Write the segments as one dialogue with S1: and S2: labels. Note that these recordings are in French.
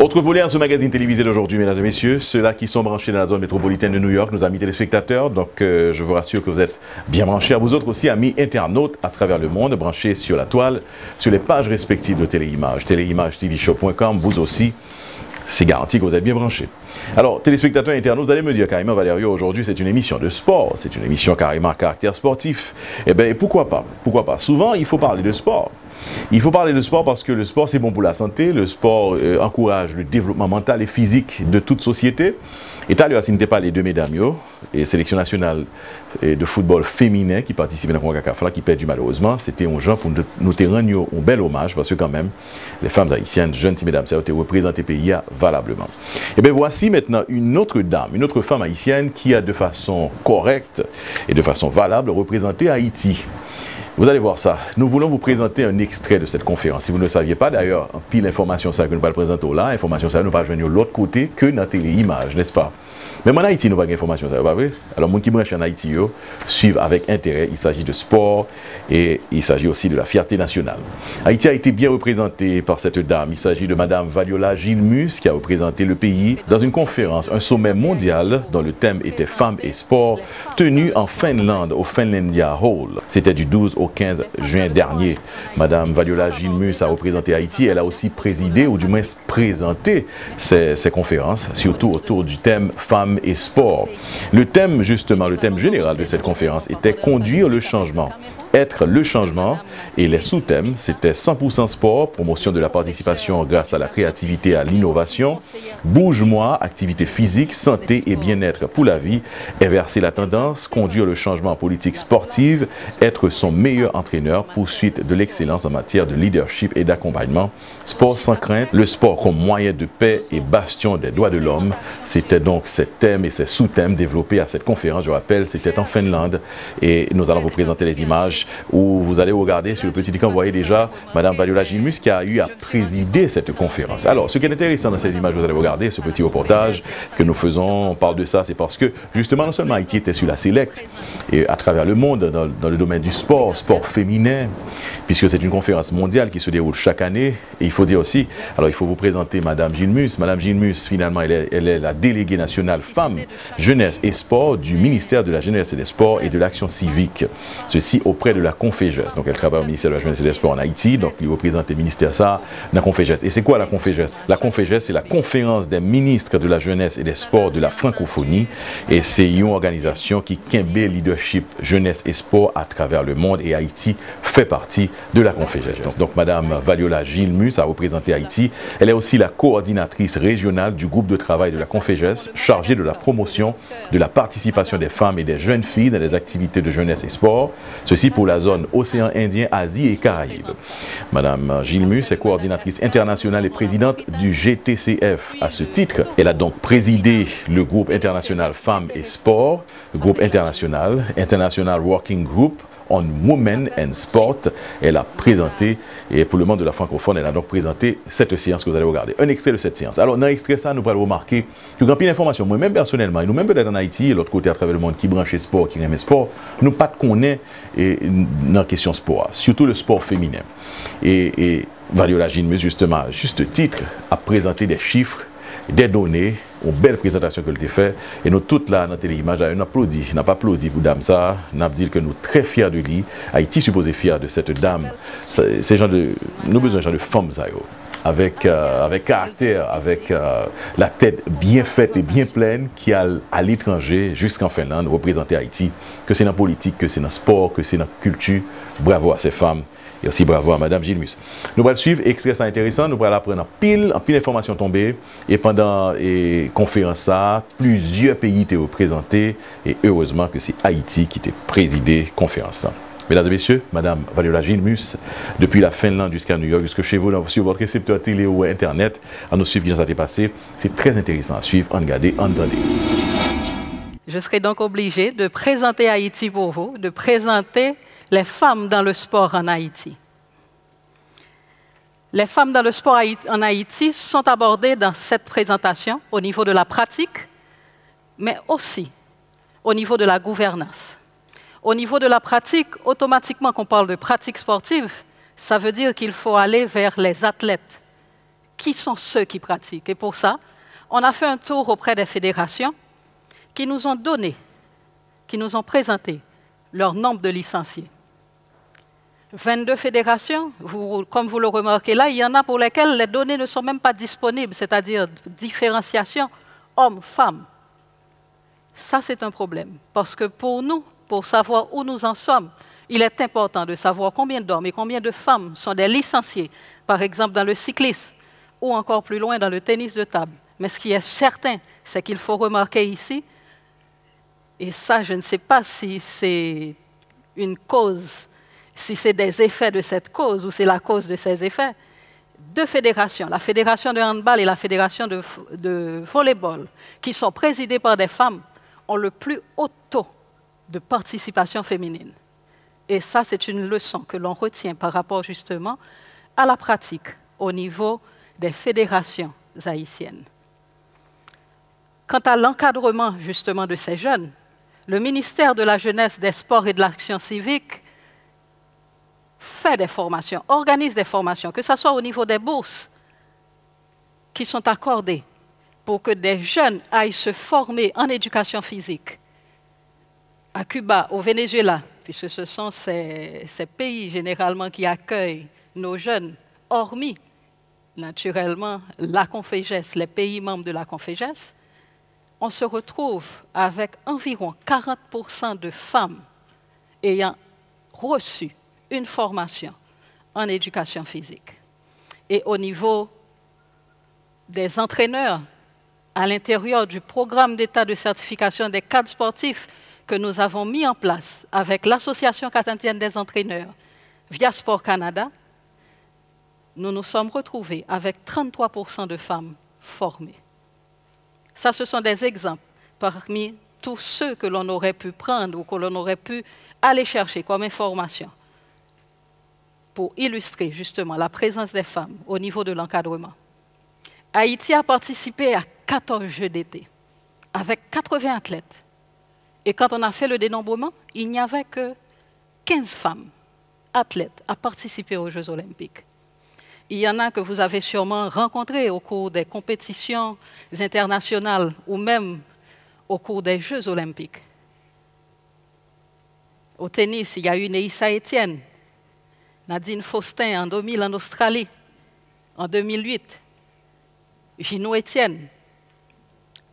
S1: Autre volet à ce magazine télévisé d'aujourd'hui, mesdames et messieurs, ceux-là qui sont branchés dans la zone métropolitaine de New York, nos amis téléspectateurs. Donc, euh, je vous rassure que vous êtes bien branchés. À vous autres aussi, amis internautes à travers le monde, branchés sur la toile, sur les pages respectives de Téléimage, téléimage-tvshow.com. Vous aussi, c'est garanti que vous êtes bien branchés. Alors, téléspectateurs internautes, vous allez me dire carrément, Valério, aujourd'hui, c'est une émission de sport. C'est une émission carrément à caractère sportif. Eh bien, pourquoi pas? Pourquoi pas? Souvent, il faut parler de sport. Il faut parler de sport parce que le sport, c'est bon pour la santé. Le sport euh, encourage le développement mental et physique de toute société. Et tu as pas les deux mesdames, et sélection nationale euh, de football féminin qui participait dans le CONCACAF, qui perdu malheureusement. C'était un genre pour nous te rendre un bel hommage parce que quand même, les femmes haïtiennes, jeunes mesdames, ça a été représenté pays valablement. Et eh bien voici maintenant une autre dame, une autre femme haïtienne qui a de façon correcte et de façon valable représenté Haïti. Vous allez voir ça. Nous voulons vous présenter un extrait de cette conférence. Si vous ne le saviez pas, d'ailleurs, pile l'information ça que nous pas le présenter là, information ça nous pas joindre l'autre côté que dans télé-image, n'est-ce pas? Mais en Haïti, nous n'avons pas d'informations, ça pas vrai? Alors, les qui branchent en Haïti, suivent avec intérêt. Il s'agit de sport et il s'agit aussi de la fierté nationale. Haïti a été bien représenté par cette dame. Il s'agit de Madame Valiola Gilmus qui a représenté le pays dans une conférence, un sommet mondial dont le thème était femmes et sport, tenu en Finlande au Finlandia Hall. C'était du 12 au 15 juin dernier. Madame Valiola Gilmus a représenté Haïti. Elle a aussi présidé, ou du moins présenté, ces, ces conférences, surtout autour du thème femmes et sport. Le thème, justement, le thème général de cette conférence était conduire le changement être le changement. Et les sous-thèmes, c'était 100% sport, promotion de la participation grâce à la créativité et à l'innovation, bouge-moi, activité physique, santé et bien-être pour la vie, inverser la tendance, conduire le changement en politique sportive, être son meilleur entraîneur, poursuite de l'excellence en matière de leadership et d'accompagnement, sport sans crainte, le sport comme moyen de paix et bastion des droits de l'homme. C'était donc ces thèmes et ces sous-thèmes développés à cette conférence, je rappelle, c'était en Finlande. Et nous allons vous présenter les images où vous allez regarder sur le petit écran, vous voyez déjà Mme Valiola Gilmus qui a eu à présider cette conférence. Alors, ce qui est intéressant dans ces images, vous allez regarder ce petit reportage que nous faisons, on parle de ça, c'est parce que justement, non seulement Haïti était sur la Select, et à travers le monde, dans, le domaine du sport, sport féminin, puisque c'est une conférence mondiale qui se déroule chaque année, et il faut dire aussi, alors il faut vous présenter Mme Gilmus. Mme Gilmus, finalement, elle est, elle est la déléguée nationale femmes, jeunesse et sport du ministère de la Jeunesse et des Sports et de l'Action civique. Ceci auprès de la Confégesse. Donc, elle travaille au ministère de la Jeunesse et des Sports en Haïti. Donc, il représente le ministère ça, la Confégesse. Et c'est quoi la Confégesse La Confégesse, c'est la conférence des ministres de la Jeunesse et des Sports de la francophonie. Et c'est une organisation qui kembe leadership jeunesse et sport à travers le monde. Et Haïti fait partie de la Confégesse. Donc, Madame Valiola Gilmus a représenté Haïti. Elle est aussi la coordinatrice régionale du groupe de travail de la Confégesse, chargée de la promotion de la participation des femmes et des jeunes filles dans les activités de jeunesse et sport. Ceci pour pour la zone océan Indien, Asie et Caraïbes. Madame Gilmus est coordinatrice internationale et présidente du GTCF. À ce titre, elle a donc présidé le groupe international Femmes et Sport, le groupe international, International Working Group, on Women and Sport. Elle a présenté, et pour le monde de la francophone, elle a donc présenté cette séance que vous allez regarder. Un extrait de cette séance. Alors, dans l'extrait, ça, nous allons remarquer que grand pile d'informations, moi-même personnellement, et nous-mêmes peut-être en Haïti, l'autre côté à travers le monde qui branche sport, qui aime sport, nous pas de connaître dans la question sport, surtout le sport féminin. Et, et Valiola justement, juste titre, a présenté des chiffres, des données, une belle présentation que a fait. Et nous toutes là, dans téléimage, nous applaudit. Nous pas applaudi pour dame ça. Nous dit que nous sommes très fiers de lui. Haïti supposé fier de cette dame. Ces gens de, nous besoin de gens de femmes, ça, avec, euh, avec caractère, avec euh, la tête bien faite et bien pleine, qui a à l'étranger, jusqu'en Finlande, représenter Haïti, que c'est dans la politique, que c'est dans le sport, que c'est dans la culture. Bravo à ces femmes. Et aussi bravo à Mme Gilmus. Nous allons suivre, extrait intéressant, nous allons apprendre en pile, en pile d'informations tombées. Et pendant la conférence, ça, plusieurs pays étaient représentés. Et heureusement que c'est Haïti qui était présidé conférence. Mesdames et messieurs, Madame Valiola Gilmus, depuis la Finlande jusqu'à New York, jusqu'à chez vous, sur votre récepteur télé ou Internet, à nous suivre, ça s'est passé? C'est très intéressant à suivre, en regarder, entendez.
S2: Je serai donc obligé de présenter Haïti pour vous, de présenter les femmes dans le sport en Haïti. Les femmes dans le sport en Haïti sont abordées dans cette présentation au niveau de la pratique, mais aussi au niveau de la gouvernance. Au niveau de la pratique, automatiquement qu'on parle de pratique sportive, ça veut dire qu'il faut aller vers les athlètes qui sont ceux qui pratiquent. Et pour ça, on a fait un tour auprès des fédérations qui nous ont donné, qui nous ont présenté leur nombre de licenciés. 22 fédérations, comme vous le remarquez là, il y en a pour lesquelles les données ne sont même pas disponibles, c'est-à-dire différenciation hommes-femmes. Ça, c'est un problème, parce que pour nous, pour savoir où nous en sommes, il est important de savoir combien d'hommes et combien de femmes sont des licenciés, par exemple dans le cyclisme ou encore plus loin dans le tennis de table. Mais ce qui est certain, c'est qu'il faut remarquer ici, et ça, je ne sais pas si c'est une cause si c'est des effets de cette cause ou c'est la cause de ces effets, deux fédérations, la fédération de handball et la fédération de, de volleyball, qui sont présidées par des femmes, ont le plus haut taux de participation féminine. Et ça, c'est une leçon que l'on retient par rapport justement à la pratique au niveau des fédérations haïtiennes. Quant à l'encadrement justement de ces jeunes, le ministère de la Jeunesse, des Sports et de l'Action civique fait des formations, organise des formations, que ce soit au niveau des bourses qui sont accordées pour que des jeunes aillent se former en éducation physique. À Cuba, au Venezuela, puisque ce sont ces, pays généralement qui accueillent nos jeunes, hormis naturellement la Confégesse, les pays membres de la Confégesse, on se retrouve avec environ 40% de femmes ayant reçu une formation en éducation physique. Et au niveau des entraîneurs, à l'intérieur du programme d'état de certification des cadres sportifs que nous avons mis en place avec l'Association canadienne des entraîneurs via Sport Canada, nous nous sommes retrouvés avec 33% de femmes formées. Ça, ce sont des exemples parmi tous ceux que l'on aurait pu prendre ou que l'on aurait pu aller chercher comme information pour illustrer justement la présence des femmes au niveau de l'encadrement. Haïti a participé à 14 Jeux d'été avec 80 athlètes. Et quand on a fait le dénombrement, il n'y avait que 15 femmes athlètes à participer aux Jeux olympiques. Il y en a que vous avez sûrement rencontrées au cours des compétitions internationales ou même au cours des Jeux olympiques. Au tennis, il y a eu Neissa Etienne, Nadine Faustin en 2000 en Australie, en 2008, Gino Etienne,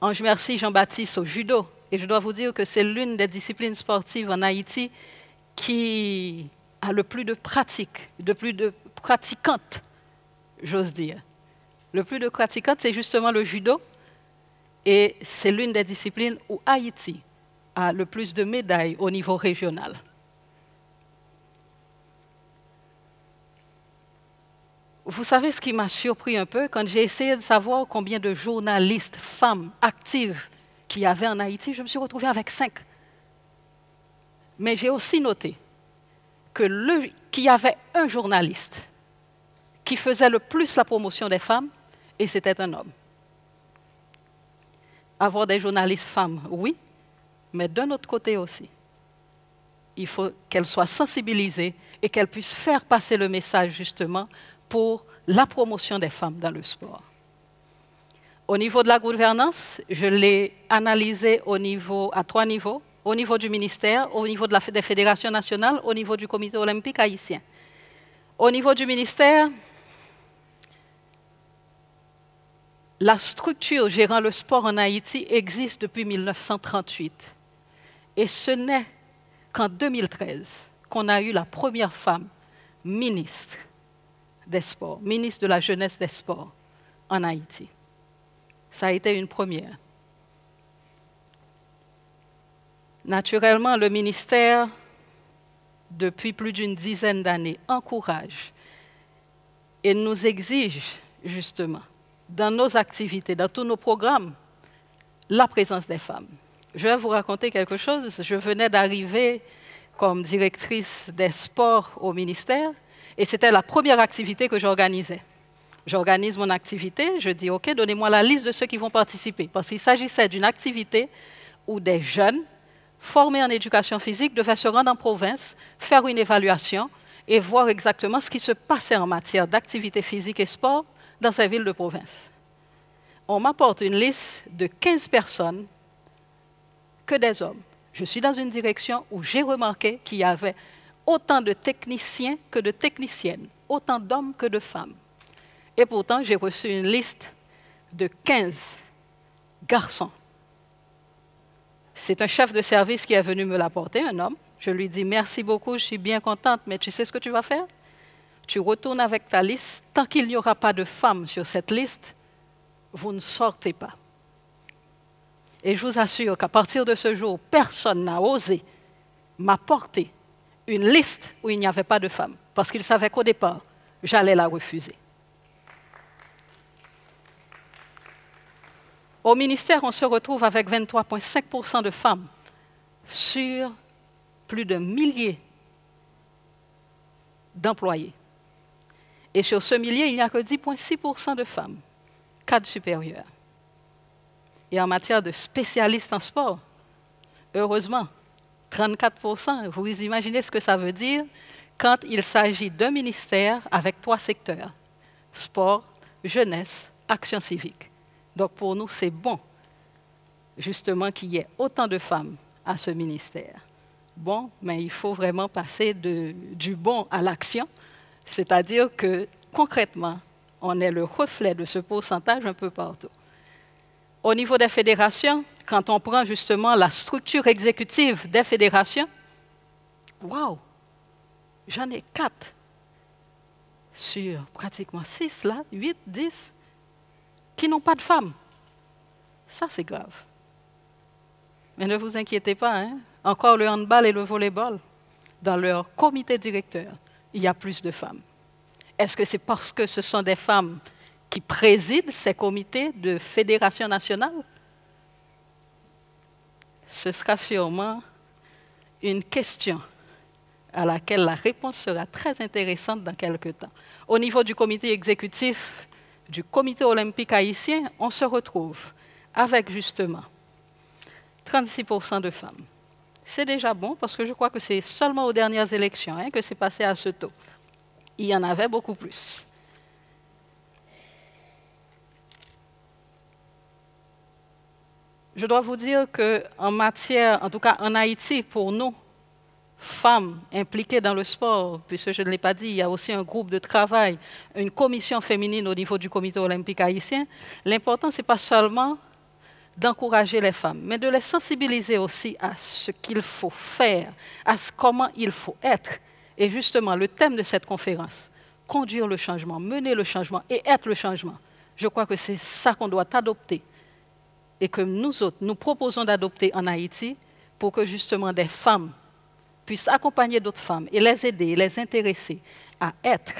S2: Ange Merci Jean-Baptiste au judo. Et je dois vous dire que c'est l'une des disciplines sportives en Haïti qui a le plus de pratiques, de plus de pratiquantes, j'ose dire. Le plus de pratiquantes, c'est justement le judo. Et c'est l'une des disciplines où Haïti a le plus de médailles au niveau régional. Vous savez ce qui m'a surpris un peu? Quand j'ai essayé de savoir combien de journalistes femmes actives qu'il y avait en Haïti, je me suis retrouvée avec cinq. Mais j'ai aussi noté qu'il y avait un journaliste qui faisait le plus la promotion des femmes, et c'était un homme. Avoir des journalistes femmes, oui, mais d'un autre côté aussi. Il faut qu'elles soient sensibilisées et qu'elles puissent faire passer le message justement pour la promotion des femmes dans le sport. Au niveau de la gouvernance, je l'ai analysé au niveau, à trois niveaux, au niveau du ministère, au niveau de la, des fédérations nationales, au niveau du comité olympique haïtien. Au niveau du ministère, la structure gérant le sport en Haïti existe depuis 1938. Et ce n'est qu'en 2013 qu'on a eu la première femme ministre des Sports, ministre de la Jeunesse des Sports en Haïti. Ça a été une première. Naturellement, le ministère, depuis plus d'une dizaine d'années, encourage et nous exige justement dans nos activités, dans tous nos programmes, la présence des femmes. Je vais vous raconter quelque chose. Je venais d'arriver comme directrice des sports au ministère et c'était la première activité que j'organisais. J'organise mon activité, je dis, OK, donnez-moi la liste de ceux qui vont participer. Parce qu'il s'agissait d'une activité où des jeunes formés en éducation physique devaient se rendre en province, faire une évaluation et voir exactement ce qui se passait en matière d'activité physique et sport dans ces villes de province. On m'apporte une liste de 15 personnes que des hommes. Je suis dans une direction où j'ai remarqué qu'il y avait autant de techniciens que de techniciennes, autant d'hommes que de femmes. Et pourtant, j'ai reçu une liste de 15 garçons. C'est un chef de service qui est venu me l'apporter, un homme. Je lui dis merci beaucoup, je suis bien contente, mais tu sais ce que tu vas faire? Tu retournes avec ta liste. Tant qu'il n'y aura pas de femmes sur cette liste, vous ne sortez pas. Et je vous assure qu'à partir de ce jour, personne n'a osé m'apporter une liste où il n'y avait pas de femmes, parce qu'il savait qu'au départ, j'allais la refuser. Au ministère, on se retrouve avec 23,5% de femmes sur plus d'un millier d'employés. Et sur ce millier, il n'y a que 10,6% de femmes, cadres supérieurs. Et en matière de spécialistes en sport, heureusement, 34%, vous imaginez ce que ça veut dire quand il s'agit d'un ministère avec trois secteurs, sport, jeunesse, action civique. Donc pour nous, c'est bon, justement, qu'il y ait autant de femmes à ce ministère. Bon, mais il faut vraiment passer du bon à l'action, c'est-à-dire que concrètement, on est le reflet de ce pourcentage un peu partout. Au niveau des fédérations, quand on prend justement la structure exécutive des fédérations, waouh, j'en ai quatre sur pratiquement six, là, huit, dix qui n'ont pas de femmes. Ça, c'est grave. Mais ne vous inquiétez pas, hein? encore le handball et le volleyball, dans leur comité directeur, il y a plus de femmes. Est-ce que c'est parce que ce sont des femmes qui président ces comités de fédération nationale? Ce sera sûrement une question à laquelle la réponse sera très intéressante dans quelques temps. Au niveau du comité exécutif, du comité olympique haïtien, on se retrouve avec justement 36% de femmes. C'est déjà bon parce que je crois que c'est seulement aux dernières élections hein, que c'est passé à ce taux. Il y en avait beaucoup plus. Je dois vous dire qu'en matière, en tout cas en Haïti, pour nous, femmes impliquées dans le sport, puisque je ne l'ai pas dit, il y a aussi un groupe de travail, une commission féminine au niveau du comité olympique haïtien. L'important, ce n'est pas seulement d'encourager les femmes, mais de les sensibiliser aussi à ce qu'il faut faire, à comment il faut être. Et justement, le thème de cette conférence, conduire le changement, mener le changement et être le changement, je crois que c'est ça qu'on doit adopter et que nous autres, nous proposons d'adopter en Haïti pour que justement des femmes puissent accompagner d'autres femmes et les aider, les intéresser à être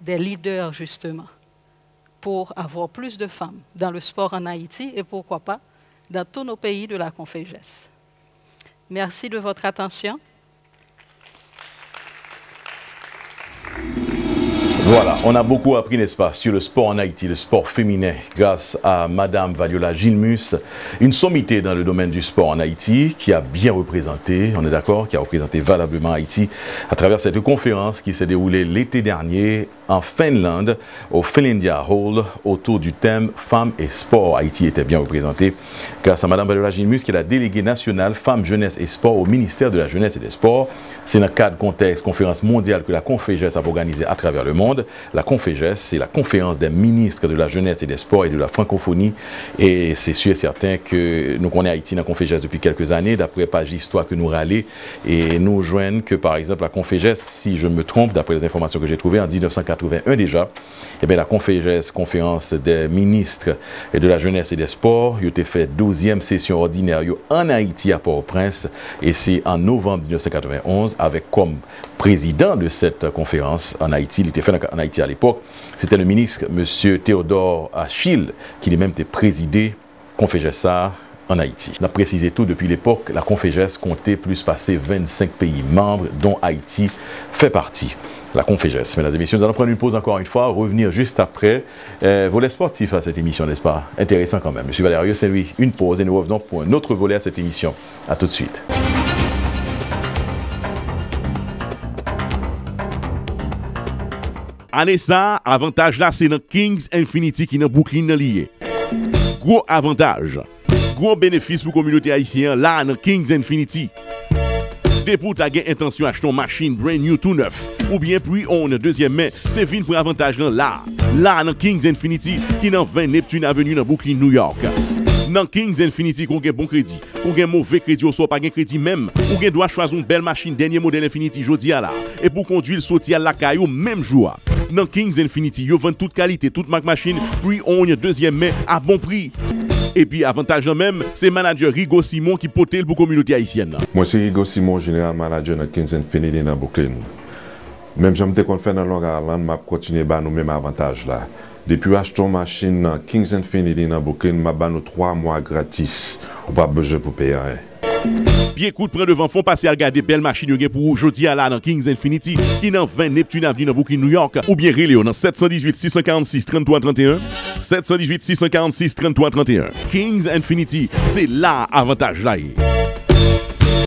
S2: des leaders justement pour avoir plus de femmes dans le sport en Haïti et pourquoi pas dans tous nos pays de la Confégesse. Merci de votre attention.
S1: Voilà, on a beaucoup appris, n'est-ce pas, sur le sport en Haïti, le sport féminin, grâce à Madame Valiola Gilmus, une sommité dans le domaine du sport en Haïti qui a bien représenté, on est d'accord, qui a représenté valablement Haïti à travers cette conférence qui s'est déroulée l'été dernier en Finlande, au Finlandia Hall, autour du thème Femmes et sport. Haïti était bien représenté grâce à Madame Valiola Gilmus, qui est la déléguée nationale Femmes, Jeunesse et Sport au ministère de la Jeunesse et des Sports. C'est dans le cadre contexte conférence mondiale que la Confégesse a organisée à travers le monde. La Confégesse, c'est la conférence des ministres de la jeunesse et des sports et de la francophonie. Et c'est sûr et certain que nous connaissons Haïti dans la Confégesse depuis quelques années, d'après page d'histoire que nous râlons. Et nous joignent que, par exemple, la Confégesse, si je me trompe, d'après les informations que j'ai trouvées, en 1981 déjà, eh bien, la Confégesse, conférence des ministres de la jeunesse et des sports, il a fait 12e session ordinaire en Haïti à Port-au-Prince. Et c'est en novembre 1991 avec comme président de cette conférence en Haïti, il était fait en Haïti à l'époque, c'était le ministre M. Théodore Achille, qui lui-même était présidé Confégessa en Haïti. On a précisé tout depuis l'époque, la Confégesse comptait plus passer 25 pays membres, dont Haïti fait partie la Confégesse. Mesdames et messieurs, nous allons prendre une pause encore une fois, revenir juste après. Euh, volet sportif à cette émission, n'est-ce pas? Intéressant quand même. Monsieur Valério, c'est lui, une pause et nous revenons pour un autre volet à cette émission. À tout de suite. Ane sa, avantaj la se nan Kings Infinity ki nan Brooklyn nan liye. Gro avantaj, gro benefis pou komynoti Haitien la nan Kings Infinity. Depou ta gen intensyon achton machine brand new tout neuf ou bien pri on deuxième men se vin pou avantaj lan la. La nan Kings Infinity ki nan 20 Neptune Avenue nan Brooklyn, New York. Nan Kings Infinity kon gen bon kredi, kon gen mouve kredi ou so pa gen kredi mem, ou gen doa chwazon bel machin denye model Infinity jodi ala. E pou kondwil soti al lakay ou mem joua. Nan Kings Infinity yo vend tout kalite, tout mak machin, pri onye deuxième men a bon pri. E pi avantajan mem, se manager Rigo Simon ki pote l pou komunoti Haitienne.
S3: Mwen se Rigo Simon, general manager nan Kings Infinity nan Brooklyn. Mem jante kon fè nan Long Island, map kontine ba nou mem avantaj la. Depi wach ton machin nan Kings Infinity nan Brooklyn, ma ban nou 3 mwa gratis. Ou pa beje pou peye an.
S1: Pi ekout pren devan fon pase a gade bel machin yo gen pou jodi ala nan Kings Infinity ki nan 20 Neptune Avenue nan Brooklyn, New York. Ou bien rile nan 718-646-3331. 718-646-3331. Kings Infinity, la avantaj la yi.